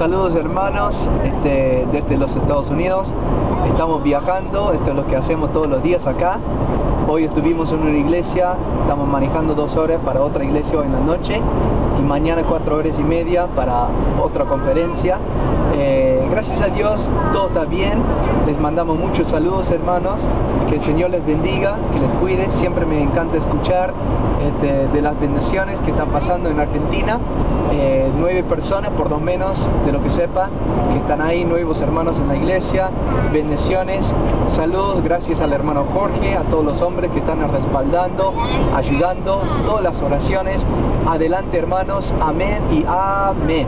Saludos hermanos este, desde los Estados Unidos. Estamos viajando, esto es lo que hacemos todos los días acá. Hoy estuvimos en una iglesia, estamos manejando dos horas para otra iglesia hoy en la noche y mañana cuatro horas y media para otra conferencia. Eh, gracias a Dios todo está bien. Les mandamos muchos saludos hermanos. Que el Señor les bendiga, que les cuide. Siempre me encanta escuchar este, de las bendiciones que están pasando en Argentina. Eh, nueve personas por lo menos de lo que sepa que están ahí, nuevos hermanos en la iglesia. Bendiciones. Saludos, gracias al hermano Jorge, a todos los hombres que están respaldando, ayudando, todas las oraciones. Adelante hermanos, amén y amén.